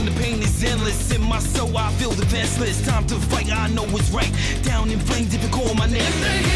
and the pain is endless. In my soul, I feel defenseless. Time to fight, I know it's right. Down in flames if you call my name.